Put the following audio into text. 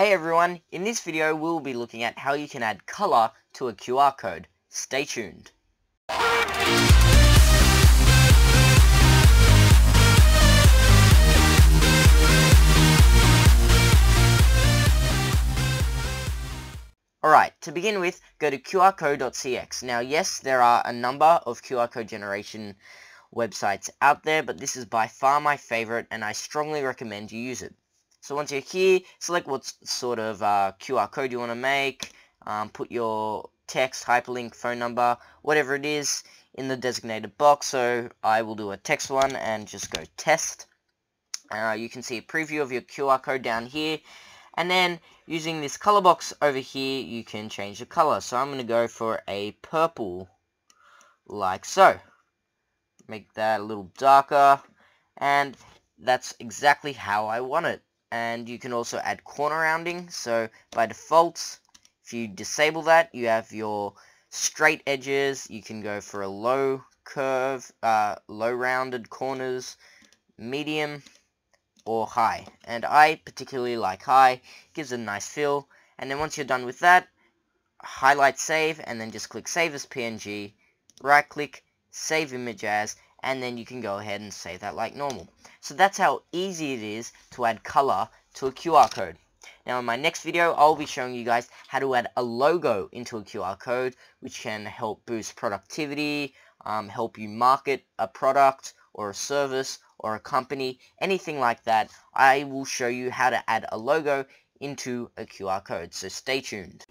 Hey everyone, in this video we'll be looking at how you can add color to a QR code. Stay tuned. Alright, to begin with, go to qrcode.cx. Now yes, there are a number of QR code generation websites out there, but this is by far my favorite and I strongly recommend you use it. So once you're here, select what sort of uh, QR code you want to make, um, put your text, hyperlink, phone number, whatever it is in the designated box. So I will do a text one and just go test. Uh, you can see a preview of your QR code down here and then using this color box over here, you can change the color. So I'm going to go for a purple, like so. Make that a little darker, and that's exactly how I want it. And you can also add corner rounding. So by default, if you disable that, you have your straight edges. You can go for a low curve, uh, low rounded corners, medium, or high. And I particularly like high, gives a nice feel. And then once you're done with that, highlight save, and then just click save as PNG, right click, save image as, and then you can go ahead and save that like normal. So that's how easy it is to add color to a QR code. Now in my next video, I'll be showing you guys how to add a logo into a QR code, which can help boost productivity, um, help you market a product or a service, or a company, anything like that, I will show you how to add a logo into a QR code. So stay tuned.